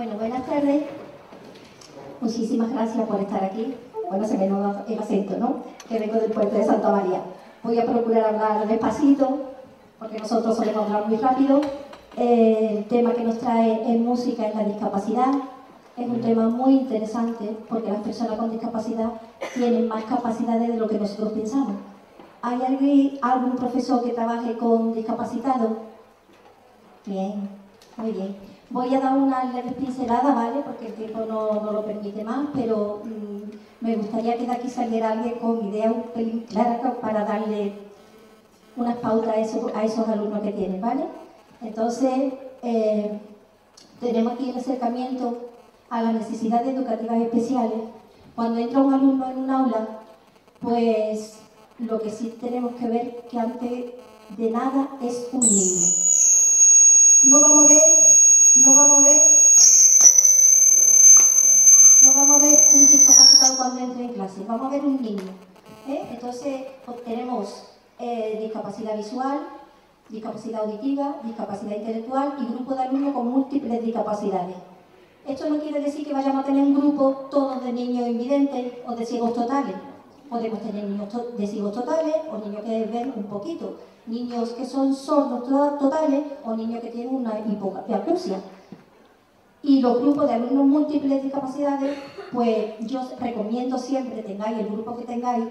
Bueno, buenas tardes. Muchísimas gracias por estar aquí. Bueno, se me nota el acento, ¿no? Que vengo del puerto de Santa María. Voy a procurar hablar despacito, porque nosotros solemos hablar muy rápido. Eh, el tema que nos trae en música es la discapacidad. Es un tema muy interesante porque las personas con discapacidad tienen más capacidades de lo que nosotros pensamos. ¿Hay alguien, algún profesor que trabaje con discapacitados? Bien, muy bien. Voy a dar una leve pincelada, ¿vale? Porque el tiempo no, no lo permite más, pero mmm, me gustaría que de aquí saliera alguien con idea un pelín clara para darle unas pautas a esos, a esos alumnos que tienen, ¿vale? Entonces, eh, tenemos aquí el acercamiento a las necesidades educativas especiales. Cuando entra un alumno en un aula, pues lo que sí tenemos que ver que antes de nada es un niño. Entonces tenemos eh, discapacidad visual, discapacidad auditiva, discapacidad intelectual y grupo de alumnos con múltiples discapacidades. Esto no quiere decir que vayamos a tener un grupo todos de niños invidentes o de ciegos totales. Podemos tener niños de ciegos totales o niños que ven un poquito, niños que son sordos totales o niños que tienen una hipoacusia. Y los grupos de alumnos múltiples discapacidades, pues yo recomiendo siempre, tengáis el grupo que tengáis,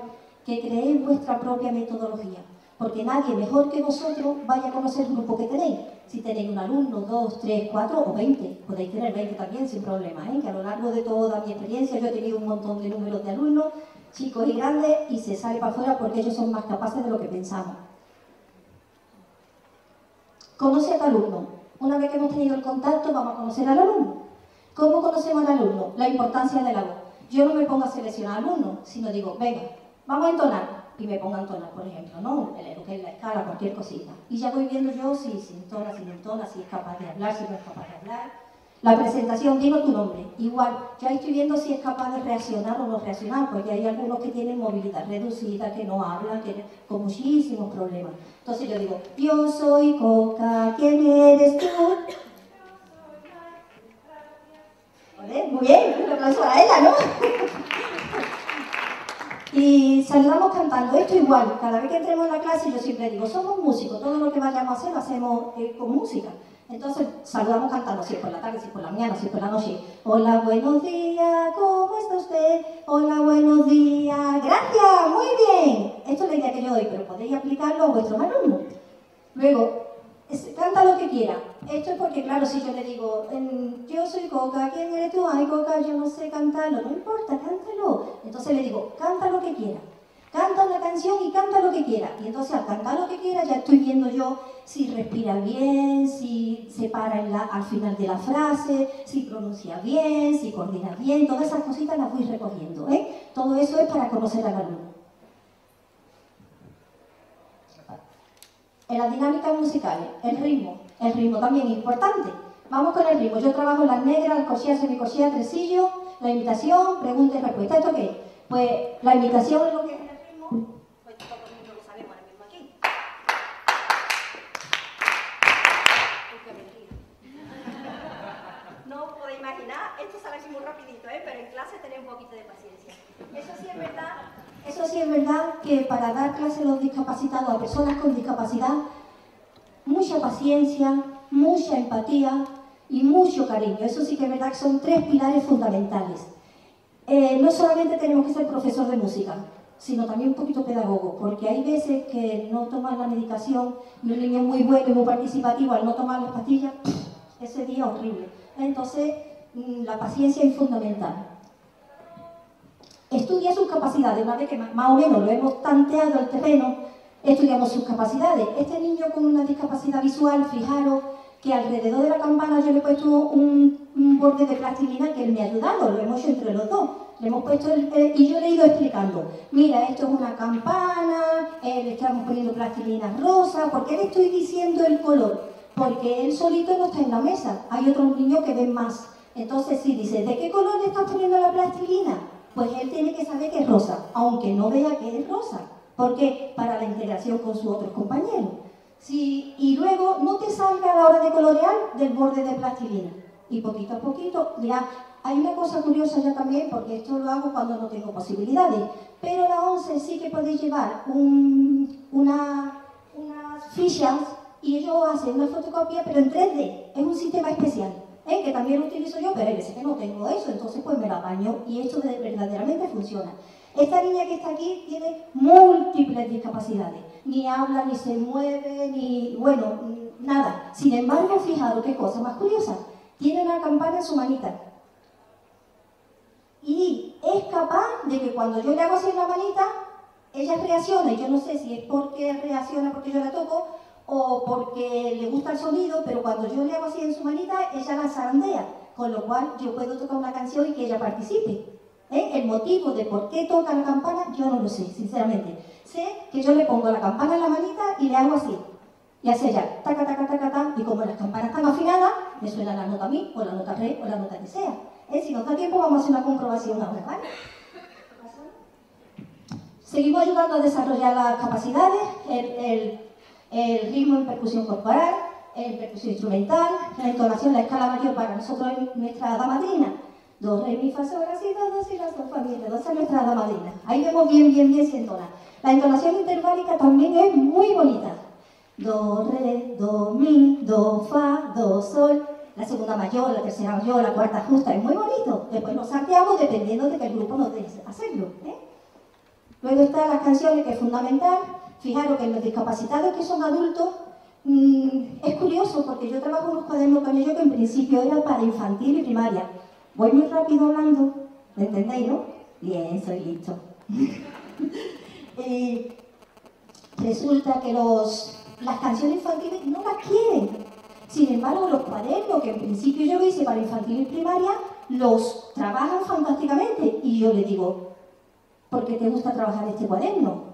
que creéis vuestra propia metodología porque nadie mejor que vosotros vaya a conocer el grupo que tenéis. Si tenéis un alumno, dos, tres, cuatro o veinte, podéis tener veinte también sin problema, ¿eh? que a lo largo de toda mi experiencia yo he tenido un montón de números de alumnos, chicos y grandes, y se sale para afuera porque ellos son más capaces de lo que pensamos. Conoce al alumno. Una vez que hemos tenido el contacto, vamos a conocer al alumno. ¿Cómo conocemos al alumno? La importancia de la voz. Yo no me pongo a seleccionar alumnos, sino digo, venga, vamos a entonar y me pongan tonas, por ejemplo, ¿no? El que la escala, cualquier cosita. Y ya voy viendo yo si, si entona, si no entona, si es capaz de hablar, si no es capaz de hablar. La presentación, digo tu nombre. Igual, ya estoy viendo si es capaz de reaccionar o no reaccionar, porque hay algunos que tienen movilidad reducida, que no hablan, que, con muchísimos problemas. Entonces yo digo, yo soy Coca, ¿quién eres tú? Muy bien, un aplauso a ella, ¿no? Y saludamos cantando. Esto igual, cada vez que entremos en la clase yo siempre digo, somos músicos, todo lo que vayamos a hacer lo hacemos eh, con música. Entonces saludamos cantando, si es por la tarde, si es por la mañana, si es por la noche. Hola, buenos días, ¿cómo está usted? Hola, buenos días, gracias, muy bien. Esto es la idea que yo doy, pero podéis aplicarlo a vuestros alumnos. Luego, canta lo que quiera. Esto es porque, claro, si yo le digo, yo soy Coca, ¿quién eres tú? Ay, Coca, yo no sé cantarlo. No importa, cántalo. Entonces le digo, canta lo que quiera. Canta una canción y canta lo que quiera. Y entonces al cantar lo que quiera ya estoy viendo yo si respira bien, si se para al final de la frase, si pronuncia bien, si coordina bien. Todas esas cositas las voy recogiendo. ¿eh? Todo eso es para conocer al alumno. En las dinámicas musicales, el ritmo. El ritmo también es importante. Vamos con el ritmo. Yo trabajo las negras, el cosía, semicosía, tresillo, la imitación, pregunta y respuesta. ¿Esto qué? Pues la imitación es lo que es el ritmo. Pues todos lo sabemos ahora aquí. No podéis imaginar, esto sale así muy rapidito, ¿eh? pero en clase tenéis un poquito de paciencia. Eso sí es verdad eso sí es verdad que para dar clase a los discapacitados, a personas con discapacidad, mucha paciencia, mucha empatía y mucho cariño. Eso sí que es verdad que son tres pilares fundamentales. Eh, no solamente tenemos que ser profesor de música, sino también un poquito pedagogo, porque hay veces que no toman la medicación un niño muy bueno y muy participativo al no tomar las pastillas, ese día es horrible. Entonces, mm, la paciencia es fundamental estudia sus capacidades, vez que más o menos lo hemos tanteado el terreno, estudiamos sus capacidades. Este niño con una discapacidad visual, fijaros que alrededor de la campana yo le he puesto un, borde de plastilina que él me ha ayudado, lo hemos hecho entre los dos. Le hemos puesto y yo le he ido explicando, mira, esto es una campana, eh, le estamos poniendo plastilina rosa, ¿por qué le estoy diciendo el color? Porque él solito no está en la mesa, hay otros niños que ven más. Entonces, si dice, ¿de qué color le estás poniendo la plastilina? Pues él tiene que saber que es rosa, aunque no vea que es rosa. ¿Por qué? Para la integración con sus otros compañeros. y luego no te salga a la hora de colorear del borde de plastilina. Y poquito a poquito, mira, hay una cosa curiosa ya también, porque esto lo hago cuando no tengo posibilidades, pero la 11 sí que podéis llevar un, una, unas fichas y ellos hacen una fotocopia, pero en 3D. Es un sistema especial, que también lo utilizo yo, pero hay veces que no tengo eso, entonces pues me lo apaño y esto verdaderamente funciona. Esta niña que está aquí tiene múltiples discapacidades. Ni habla, ni se mueve, ni... bueno, nada. Sin embargo, fijaros qué cosa más curiosa. Tiene una campana en su manita. Y es capaz de que cuando yo le hago así en la manita, ella reacciona. Yo no sé si es porque reacciona porque yo la toco o porque le gusta el sonido, pero cuando yo le hago así en su manita, ella la zarandea. Con lo cual yo puedo tocar una canción y que ella participe. ¿Eh? El motivo de por qué toca la campana, yo no lo sé, sinceramente. Sé que yo le pongo la campana en la manita y le hago así. Y hace ella, taca, taca, taca, taca, y como las campanas están afinadas, me suena la nota a mí, o la nota re, o la nota que sea. ¿Eh? Si nos da tiempo, vamos a hacer una comprobación ahora, ¿vale? Seguimos ayudando a desarrollar las capacidades, el, el, ritmo en percusión corporal, en percusión instrumental, la entonación, la escala mayor para nosotros es nuestra damadrina Do, re, mi, fa, sol, la, si, do, do, si, la, sol, fa, mi, re, do, esa es nuestra damadrina. Ahí vemos bien, bien, bien se entona. La entonación interválica también es muy bonita. Do, re, do, mi, do, fa, do, sol. La segunda mayor, la tercera mayor, la cuarta justa, es muy bonito. Después nos salteamos dependiendo de que el grupo nos deje hacerlo. ¿eh? Luego están las canciones, que es fundamental. Fijaros que los discapacitados que son adultos, mmm, es curioso porque yo trabajo unos cuadernos con ellos que en principio eran para infantil y primaria. Voy muy rápido hablando, ¿me entendéis, no? Bien, soy listo. Resulta que los, las canciones infantiles no las quieren. Sin embargo, los cuadernos que en principio yo hice para infantil y primaria, los trabajan fantásticamente. Y yo le digo, ¿por qué te gusta trabajar este cuaderno?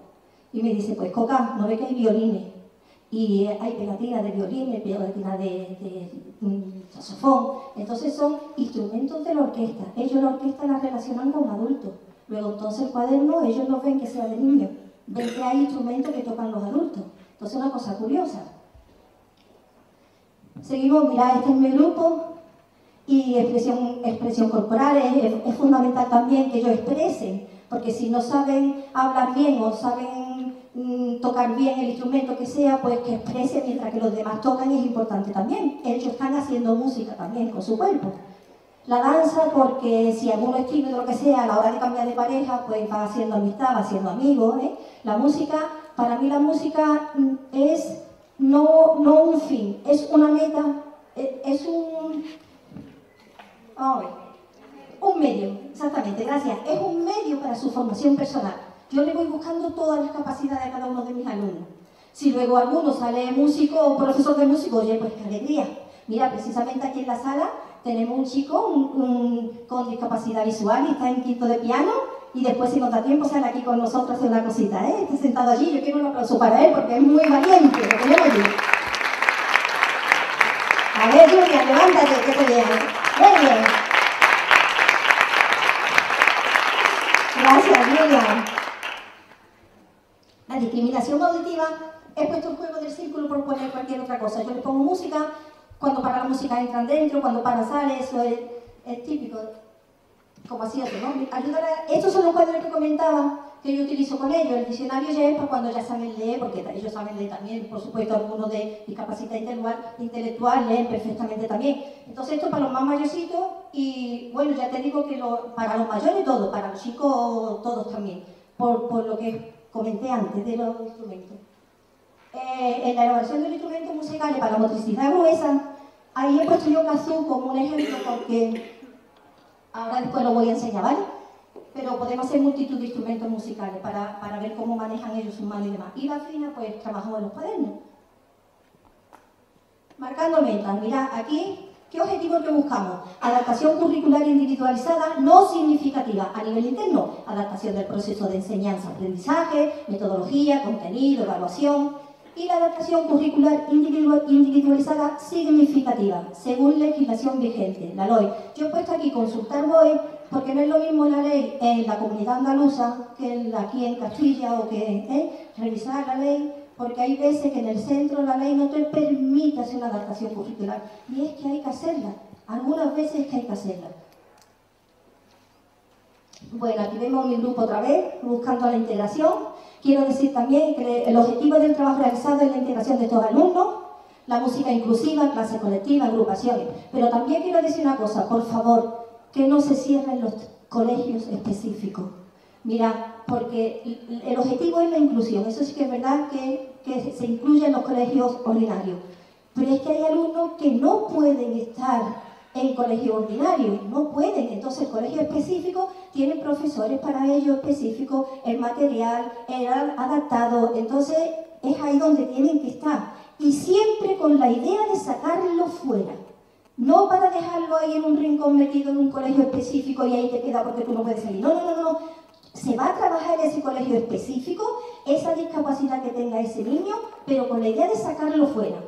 Y me dice, pues Coca, no ve que hay violines. Y hay pegatinas de violines, pegatinas de, de, de saxofón. Entonces son instrumentos de la orquesta. Ellos la orquesta la relacionan con adultos. Luego entonces el cuaderno ellos no ven que sea de niños. Ven que hay instrumentos que tocan los adultos. Entonces una cosa curiosa. Seguimos, mira, este es mi grupo y expresión, expresión corporal es, es fundamental también que ellos expresen, porque si no saben hablar bien o saben Tocar bien el instrumento que sea, pues que exprese mientras que los demás tocan es importante también. Ellos están haciendo música también con su cuerpo. La danza, porque si alguno es tímido lo que sea, a la hora de cambiar de pareja, pues va haciendo amistad, va haciendo amigos. ¿eh? La música, para mí la música mm, es no, no un fin, es una meta, e, es un... A ver, un medio, exactamente, gracias. Es un medio para su formación personal. Yo le voy buscando todas las capacidades a cada uno de mis alumnos. Si luego alguno sale músico o profesor de músico, oye, pues qué alegría. Mira, precisamente aquí en la sala tenemos un chico con discapacidad visual y está en quinto de piano y después si nos da tiempo sale aquí con nosotros hacer una cosita, ¿eh? Está sentado allí, yo quiero un aplauso para él porque es muy valiente, lo tenemos allí. A ver, Julia, levántate, que te vean. Muy bien. Gracias, Julia. Discriminación auditiva he puesto el juego del círculo por poner cualquier otra cosa. Yo le pongo música, cuando para la música entran dentro, cuando para sale, eso es, típico, como así otro, ¿no? Estos son los cuadros que comentaba que yo utilizo con ellos. El diccionario ya es para cuando ya saben leer, porque ellos saben leer también, por supuesto, algunos de discapacidad intelectual, leen perfectamente también. Entonces esto para los más mayorcitos y bueno, ya te digo que para los mayores todo, para los chicos todos también, por, por lo que comenté antes de los instrumentos. Eh, en la elaboración de los instrumentos musicales para la motricidad gruesa, ahí he puesto yo kazoo como un ejemplo porque ahora después lo voy a enseñar, ¿vale? Pero podemos hacer multitud de instrumentos musicales para, para ver cómo manejan ellos sus manos y demás. Y la fina, pues trabajamos en los cuadernos. Marcando metas, mirad, aquí ¿Qué objetivo que buscamos? Adaptación curricular individualizada no significativa a nivel interno, adaptación del proceso de enseñanza-aprendizaje, metodología, contenido, evaluación y la adaptación curricular individualizada significativa, según legislación vigente, la LOI. Yo he puesto aquí consultar LOI porque no es lo mismo la ley en la comunidad andaluza que aquí en Castilla o que ¿eh? revisar la ley porque hay veces que en el centro la ley no te permite hacer una adaptación curricular y es que hay que hacerla. Algunas veces que hay que hacerla. Bueno, aquí vemos mi grupo otra vez, buscando la integración. Quiero decir también que el objetivo del trabajo realizado es la integración de estos alumnos, la música inclusiva, clase colectiva, agrupaciones. Pero también quiero decir una cosa, por favor, que no se cierren los colegios específicos. Mira, porque el objetivo es la inclusión, eso sí que es verdad que, que se incluye en los colegios ordinarios. Pero es que hay alumnos que no pueden estar en colegio ordinario, no pueden. Entonces el colegio específico tiene profesores para ello específicos, el material, el adaptado, entonces es ahí donde tienen que estar. Y siempre con la idea de sacarlo fuera. No para dejarlo ahí en un rincón metido en un colegio específico y ahí te queda porque tú no puedes salir. No, no, no, no. Se va a trabajar en ese colegio específico, esa discapacidad que tenga ese niño, pero con la idea de sacarlo fuera.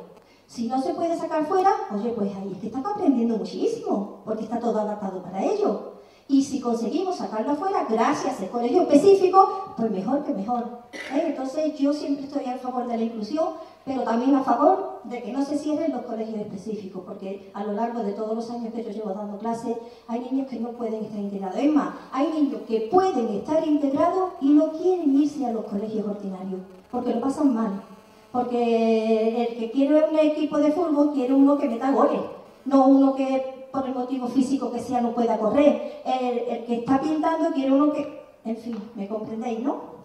Si no se puede sacar fuera, oye, pues ahí es que está aprendiendo muchísimo, porque está todo adaptado para ello. Y si conseguimos sacarlo afuera, gracias al colegio específico, pues mejor que mejor. ¿eh? Entonces yo siempre estoy a favor de la inclusión, pero también a favor de que no se cierren los colegios específicos, porque a lo largo de todos los años que yo llevo dando clases, hay niños que no pueden estar integrados. Es más, hay niños que pueden estar integrados y no quieren irse a los colegios ordinarios, porque lo pasan mal. Porque el que quiere un equipo de fútbol quiere uno que meta goles, no uno que por el motivo físico que sea no pueda correr. El, que está pintando quiere uno que... En fin, ¿me comprendéis, no?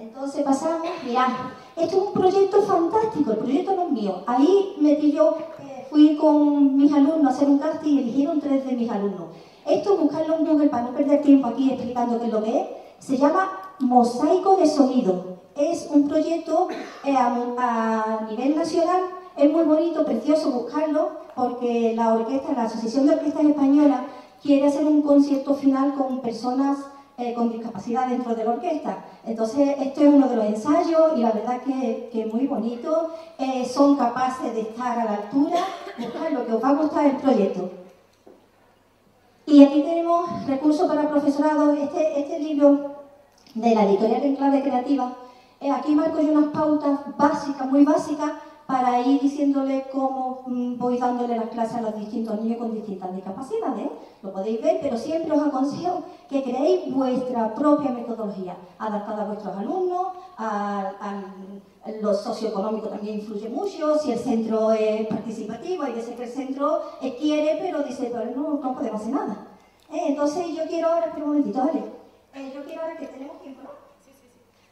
Entonces pasamos, mirad, esto es un proyecto fantástico, el proyecto no es mío. Ahí metí yo, eh, fui con mis alumnos a hacer un casting y eligieron tres de mis alumnos. Esto, buscarlo en Google para no perder tiempo aquí explicando qué es lo que es, se llama Mosaico de Sonido es un proyecto eh, a, nivel nacional, es muy bonito, precioso buscarlo, porque la orquesta, la Asociación de Orquestas Españolas, quiere hacer un concierto final con personas eh, con discapacidad dentro de la orquesta. Entonces, este es uno de los ensayos y la verdad que, es muy bonito. Eh, son capaces de estar a la altura, buscar lo que os va a gustar el proyecto. Y aquí tenemos recursos para profesorado. Este, este libro de la editorial en clave creativa eh, aquí marco yo unas pautas básicas, muy básicas, para ir diciéndole cómo mm, voy dándole las clases a los distintos niños con distintas discapacidades. Lo podéis ver, pero siempre os aconsejo que creéis vuestra propia metodología, adaptada a vuestros alumnos, a, lo socioeconómico también influye mucho, si el centro es participativo, hay veces que el centro quiere, pero dice, pero no, no podemos hacer nada. Eh, entonces yo quiero ahora, espera un momentito, vale. Eh, yo quiero ahora que tenemos tiempo, ¿no?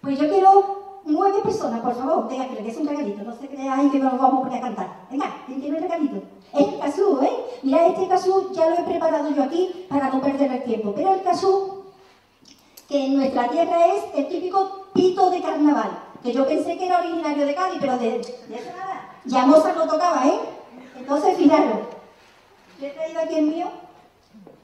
Pues yo quiero nueve personas, por favor. Venga, que le des un regalito. No se creáis que nos vamos a poner a cantar. Venga, ¿quién tiene el regalito? Es el casú, ¿eh? Mira, este casú ya lo he preparado yo aquí para no perder el tiempo. Pero el casú, que en nuestra tierra es el típico pito de carnaval. Que yo pensé que era originario de Cádiz, pero de, de. Ya Mozart lo tocaba, ¿eh? Entonces, fijaros. Le he traído aquí el mío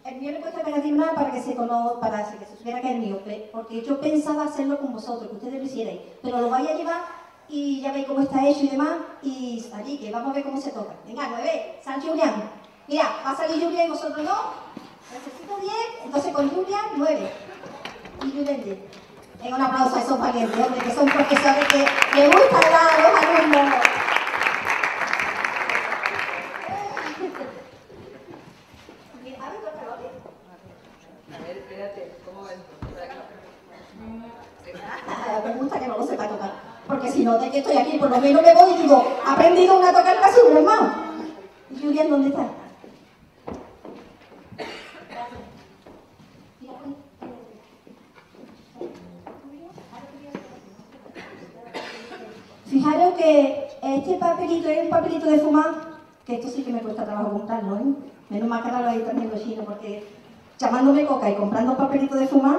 el mío le he puesto nada para que se para que se supiera que es mío, porque yo pensaba hacerlo con vosotros, que ustedes lo hicierais, pero lo vais a llevar y ya veis cómo está hecho y demás, y allí, que vamos a ver cómo se toca. Venga, nueve, San Julián. Mira, va a salir Julián y vosotros no. Necesito diez, entonces con Julián, nueve. Y Julián diez. Tengo un aplauso a esos valientes, hombre, que son profesores que le gusta hablar a los alumnos. me gusta que no lo sepa tocar. Porque si aquí, por lo menos me voy y digo, ¿ha aprendido una a tocar casura, hermano? Julián, ¿dónde está? Fijaros que este papelito es un papelito de fumar, que esto sí que me cuesta trabajo comprarlo, ¿eh? Menos mal que ahora lo hay también los chinos, porque llamándome coca y comprando papelito de fumar,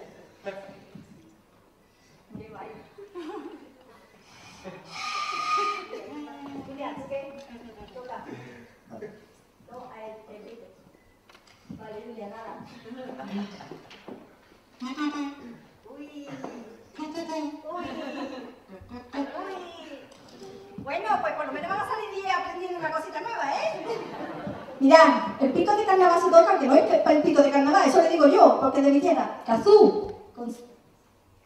Cazú, con,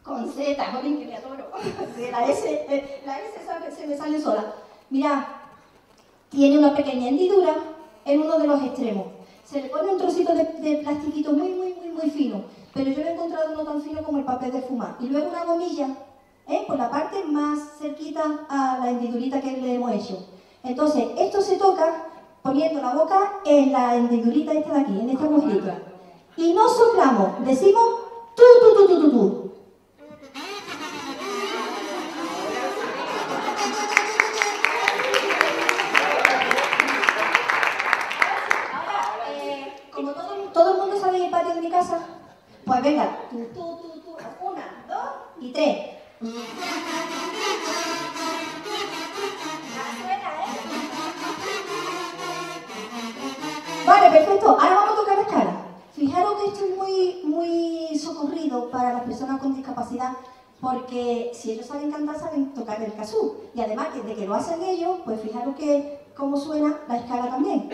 con Z, jolín, que me adoro. la S, eh, la S se me sale sola. Mirad, tiene una pequeña hendidura en uno de los extremos. Se le pone un trocito de, de plastiquito muy, muy, muy, muy fino, pero yo he encontrado uno tan fino como el papel de fumar. Y luego una gomilla, ¿eh? por la parte más cerquita a la hendidurita que le hemos hecho. Entonces, esto se toca poniendo la boca en la hendidurita esta de aquí, en esta agujita. Y no soplamos, decimos porque si ellos saben cantar, saben tocar el casú. Y además de que lo hacen ellos, pues fijaros que cómo suena la escala también.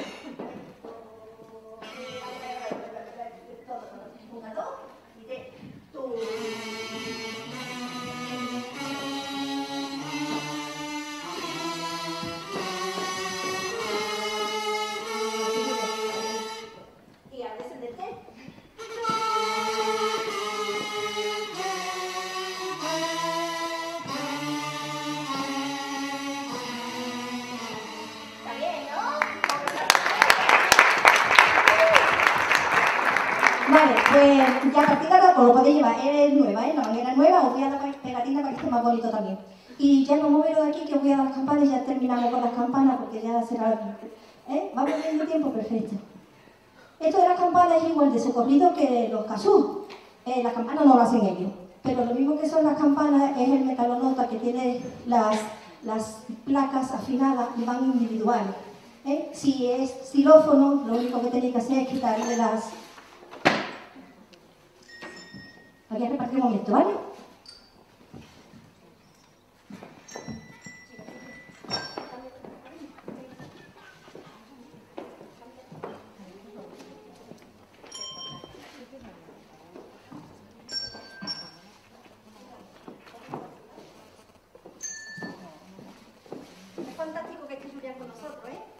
Y ya no moverlo de aquí, que voy a dar las campanas y ya terminamos con las campanas porque ya será... ¿Eh? ¿Va perdiendo tiempo? Perfecto. Esto de las campanas es igual de socorrido que los casú. Eh, las campanas no lo hacen ellos. Pero lo mismo que son las campanas es el metalonota que tiene las, las placas afinadas y van individuales. ¿Eh? Si es xilófono, lo único que tenéis que hacer es quitarle las, Voy a repartir un momento, ¿vale? Es fantástico que esté Julián con nosotros, ¿eh?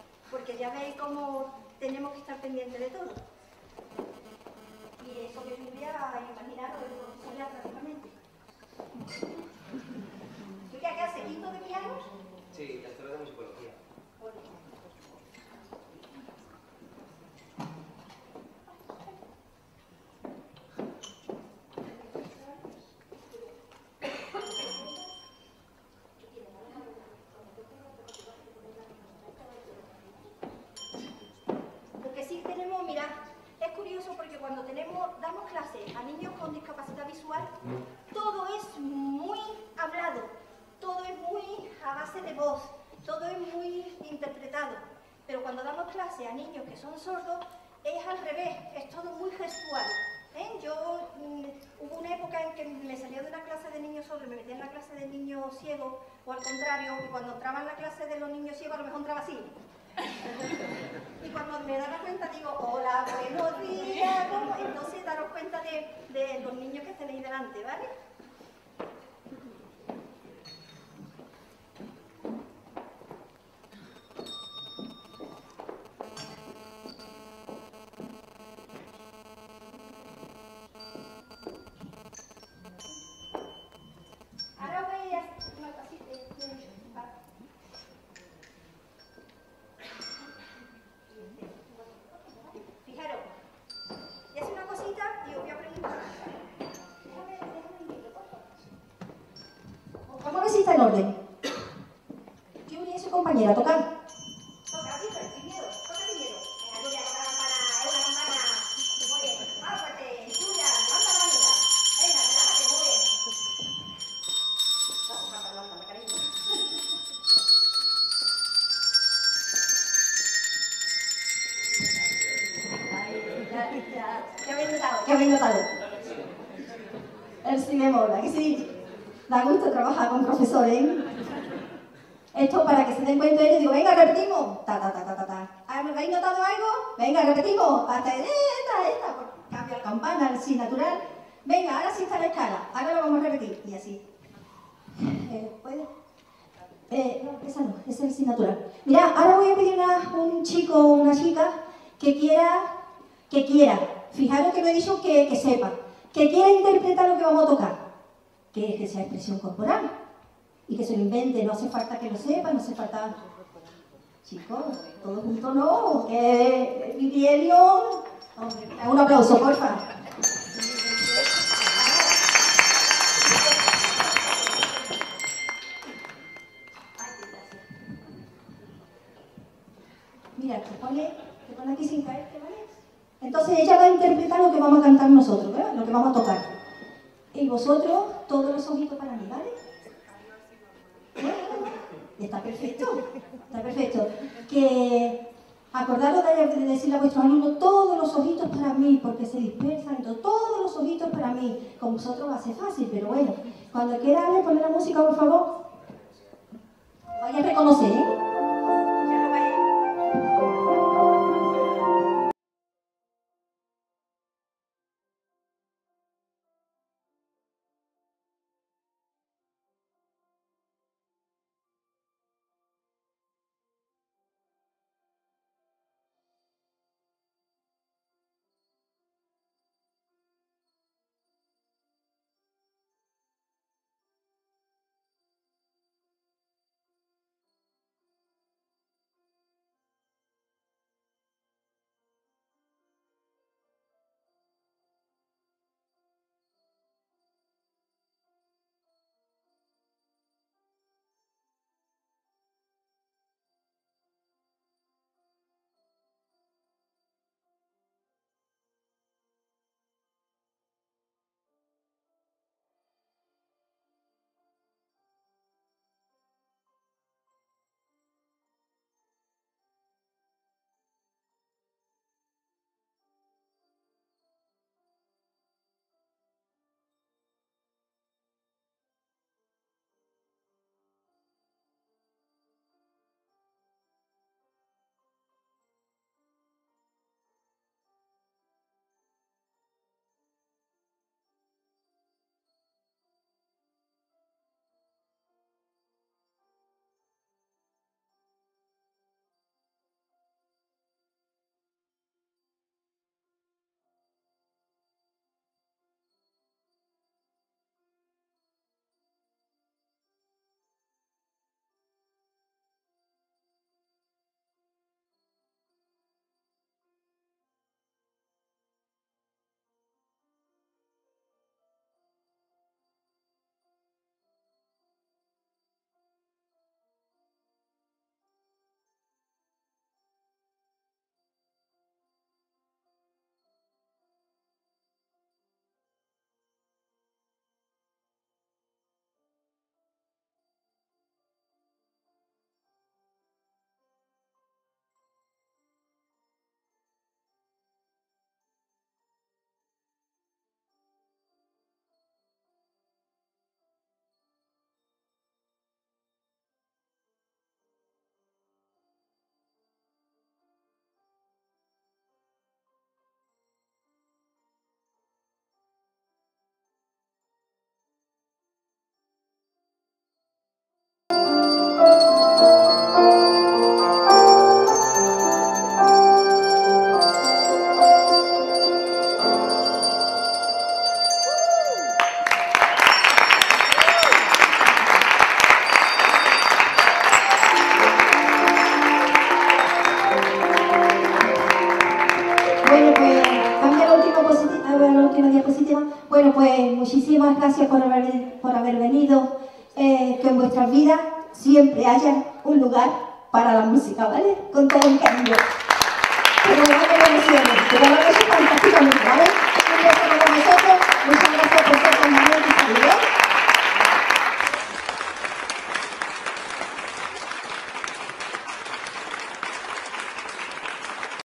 Porque ya veis cómo tenemos que estar pendientes de todo. Y eso que Julia, imaginaros, prácticamente. ¿Tú qué hace? ¿Quinto de piano? Sí, la historia de musicología. Porque sí tenemos, mira, es curioso porque cuando tenemos, damos clase a niños con todo es muy hablado, todo es muy a base de voz, todo es muy interpretado. Pero cuando damos clase a niños que son sordos, es al revés, es todo muy gestual. ¿eh? Yo mm, hubo una época en que me salía de una clase de niños sordos, me metía en la clase de niños ciegos, o al contrario, y cuando entraba en la clase de los niños ciegos, a lo mejor entraba así. Y cuando me daba cuenta digo, hola, buenos días, entonces daros cuenta de los niños que tenéis delante, ¿vale? Campana, sí, natural. Venga, ahora sí está la escala. Ahora lo vamos a repetir. Y así. Eh, ¿Puede? Eh, no, esa no, esa es el natural. Mira, ahora voy a pedir a un chico o una chica que quiera, que quiera, fijaros que no he dicho que, que sepa, que quiera interpretar lo que vamos a tocar, que, que sea expresión corporal y que se lo invente, no hace falta que lo sepa, no hace falta... Chicos, todos juntos no, que un aplauso, porfa. Mira, te pone, te pone aquí sin caerte, ¿vale? Entonces ella va a interpretar lo que vamos a cantar nosotros, ¿verdad? Lo que vamos a tocar. Y vosotros, todos los ojitos para mí, ¿vale? está perfecto, está perfecto. Que acordaros de decirle a vuestros alumnos todos los ojitos para mí, porque se dispersan, todos los ojitos para mí. Con vosotros va a ser fácil, pero bueno, cuando quieran poner la música, por favor, vaya a reconocer, ¿eh?